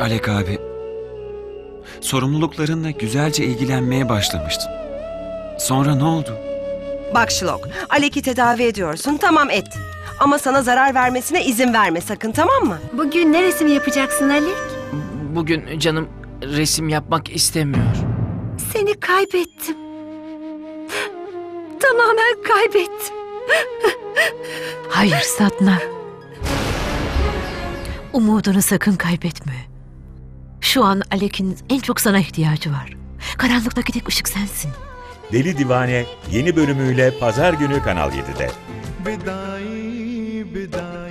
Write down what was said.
Alek abi, sorumluluklarınla güzelce ilgilenmeye başlamıştın. Sonra ne oldu? Bak Şilok, Alek'i tedavi ediyorsun, tamam et. Ama sana zarar vermesine izin verme sakın, tamam mı? Bugün ne resmi yapacaksın Ali? Bugün canım resim yapmak istemiyor. Seni kaybettim. Tamamen kaybettim. Hayır Satna. Umudunu sakın kaybetme. Şu an Alek'in en çok sana ihtiyacı var. Karanlıktaki tek ışık sensin. Deli Divane yeni bölümüyle pazar günü Kanal 7'de. Bedai, bedai.